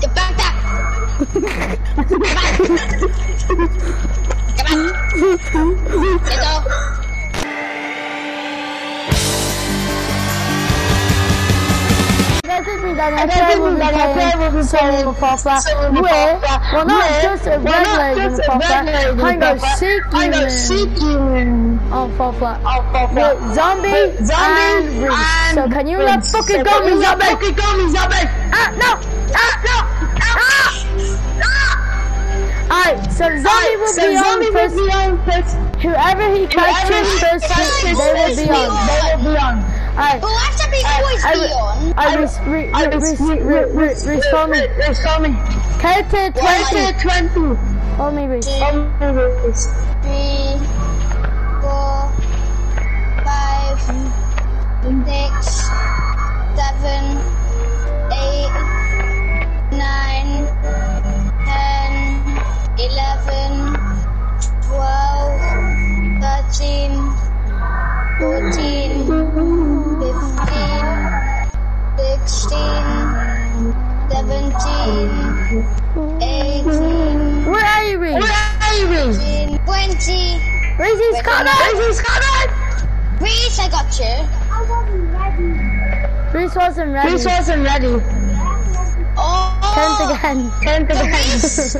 Get back there! Come back! Come back! Get! That doesn't mean that I will be playing Soul Papa. We're, well not just a regular Papa, hang on, seek human on Papa. With zombie and Reese. So can you let fucking go me zombie? Fucking go me, zombie! Ah, no! Ah, no! Ah! Alright, so zombie will So be zombie on will first. be on first. Whoever he catches first, they will be on. They will be on. Alright. But why should we always I, be on? I, me. Reese, me. Count to 20. Count to 20. Follow me, Reese. Follow me, Reese. Three, nineteen, twenty. Reese, he's Wait, coming! Reese is coming! Reese, I got you. Reese wasn't ready. Reese wasn't ready. Oh, Count again. Count the again. Reese.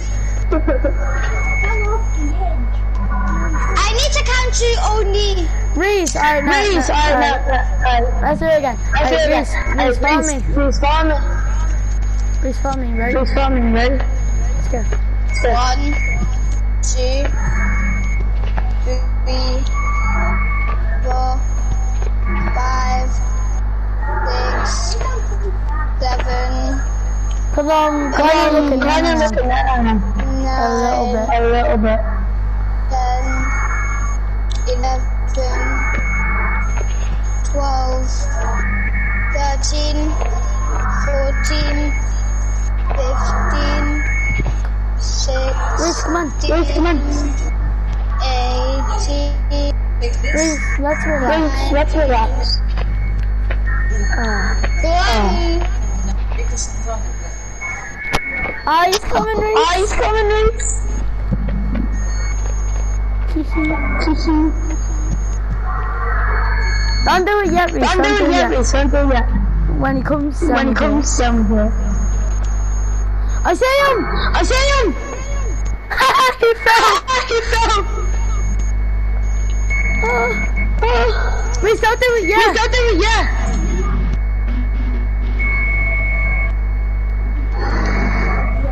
I need to count to only. Reese, alright, no, Reese, no, alright, alright. no, no, Let's do it again. Let's do it again. Reese, follow me. Reese, follow me. Reese, follow me, ready? Reese, follow me, ready? Let's go. One, two, three, four, five, six, seven, Come on, Come kind of looking kind of at looking at him. A little bit. A little bit. ten, eleven, twelve, thirteen, fourteen, fifteen, Reese, come on. sixteen, Reese, come on. Reese, let's relax. Let's relax. Uh, twenty. ah, he's coming, Reese. Oh, he's coming, Reese. Don't do it yet, Reese. Don't do it yet, Reese. Don't do it yet. When he comes down When he comes down here. I see him! I see him! he fell! he fell! Do it yet! Reese, don't it yet!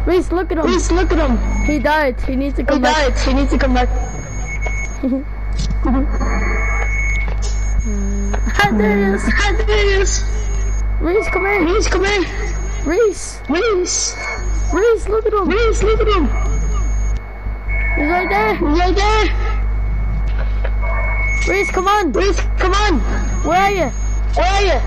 Reese, look at him. Reese, look at him. He died. He needs to He come back. He died. He needs to come back. Ah, there he is. Ah, there he is. Reese, come here. Reese, come here. Reese. Reese. Reese, look at him. Reese, look at him. He's right there. He's right there. Reese, come on. Reese, come on. Where are you? Where are you?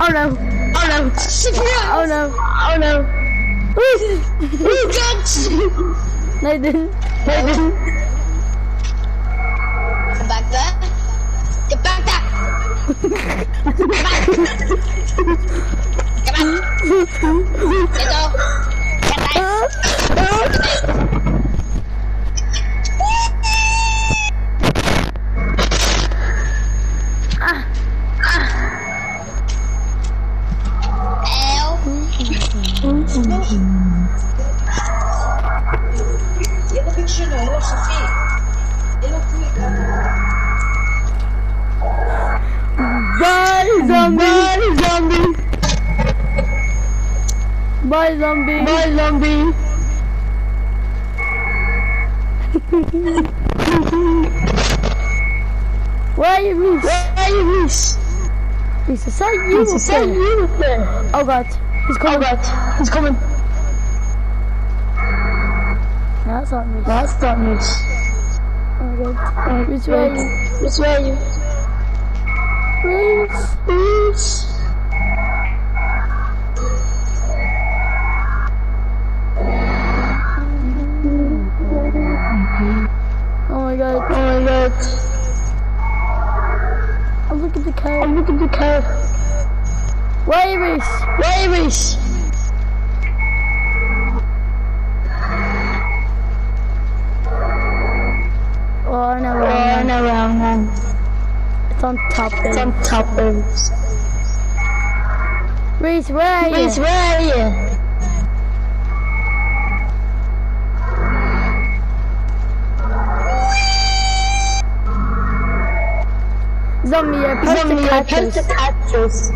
Oh no. Oh no. Oh no. Oh no. Reese. You. No, I didn't. They didn't. Come back. Come back. Zombie. Bye, zombie. Bye, zombie. Bye, zombie. Where are you? Where are you? Reese, is that you? Is that you there? Oh god. He's coming. Oh god, he's coming. That's not Reese. That's not Reese. Oh god. Uh, Reese, where are you? Oh my god, oh my god. I look at the car. I look at the car. Ravis! Ravis! Oh, I. It's on top It's on top of. Reese, where are you? Reese, where are you? Zombie, you're Zombie, you're catch supposed us. to catch us.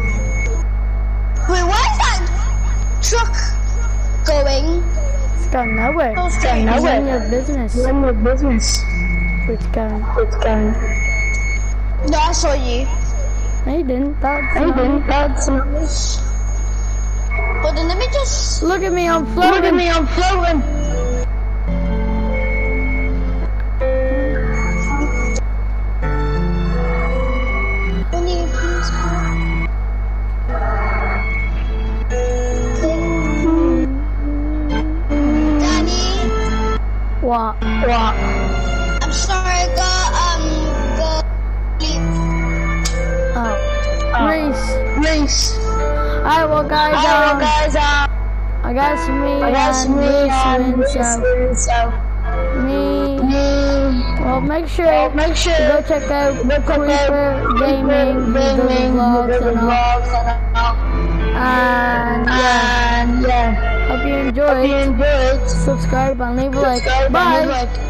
Wait, where is that truck going? It's going nowhere. It's going nowhere. none of your business. None your business. It's going. It's going. No, I saw you. No, you didn't. That's I not me. didn't. That's nice. But then let me just. Look at me, I'm floating. Look at me, I'm floating. When you please. Danny, What? What? Alright, well, guys, Hello, um, guys. Uh, I guess me I guess and me and win, Reese so me. me. Well, make sure Well, make sure to go check out Go Creeper Gaming, Gaming, vlogs and all. and all. And yeah, And yeah, hope you hope you enjoyed. enjoyed. Subscribe and leave a like. Bye. leave a like.